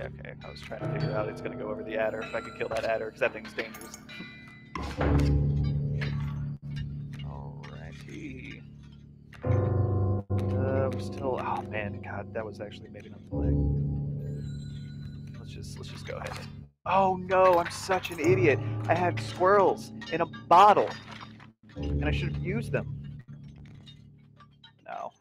Okay, I was trying to figure out it's gonna go over the adder if I could kill that adder because that thing's dangerous. Alrighty. Uh, we're still. Oh man, God, that was actually maybe not the leg. Let's just let's just go ahead. Oh no, I'm such an idiot. I had squirrels in a bottle, and I should have used them. No.